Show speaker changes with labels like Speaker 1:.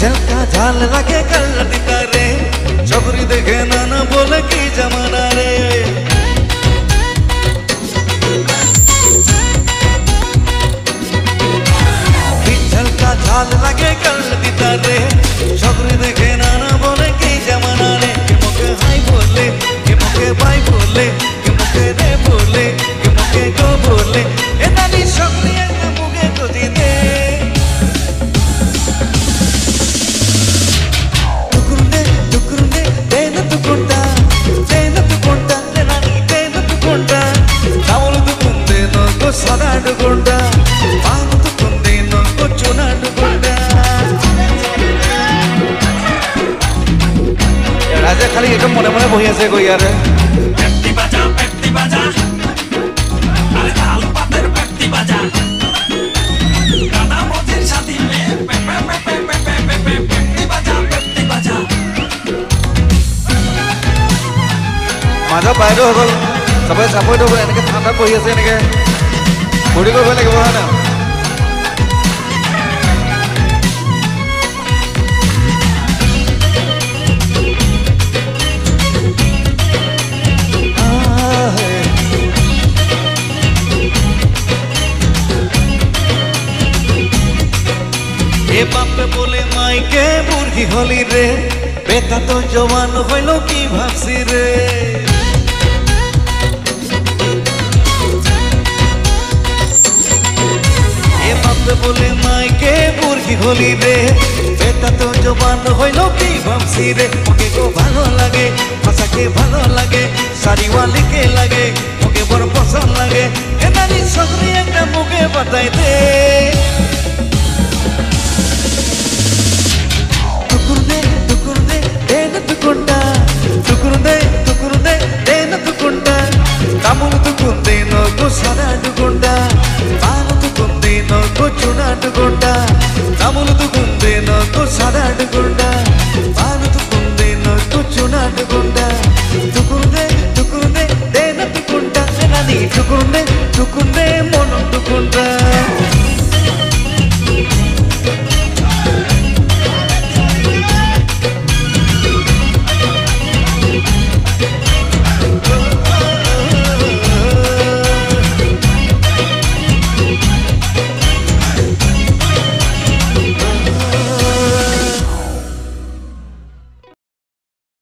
Speaker 1: झलका झाल लगे कल निकारे छोकरी देखे नाना बोल बोले की जमाना रे। झलका झाल लगे कल निकारे छोकरी देखे नाना बोल बोले की जमाना रे। के मुके बोले, के मुके बाय बोले। খালি একদম মনে মনে বহি আছে গৈ ইয়াৰে
Speaker 2: পেট্টি বাজা পেট্টি বাজা আরে তাল পাতের পেট্টি বাজা গানা মজির সাথী মে pay pay pay pay pay pay pay pay পেট্টি বাজা পেট্টি বাজা
Speaker 1: মাজৰ বাইদেউ হৈ গ'ল চবে চাপৰি দিব এনেকৈ ঠাণ্ডাত বহি আছে এনেকৈ ফূৰ্তি কৰিব লাগিব হয় নাই বাপে বলে, মাইকে বুড়ি হলি রে। বেটা তো জওয়ান হইল কি ভাবছি রে? বলে, মাইকে বুড়ি হলি রে। বেটা তো জওয়ান হইল কি ভাবছি রে? ওকে গো ভালো লাগে ভাষাকে ভালো লাগে শাড়িওয়ালিকে লাগে, ওকে বড় পছন্দ লাগে। এ নারী সগরি একটা মুখে বাতাই দে। కములుతుంది నోకు సరాటుకుండా తానుతుంది నోకు చునాటుకుండా కములుతుంది నోకు సరాటుకుండా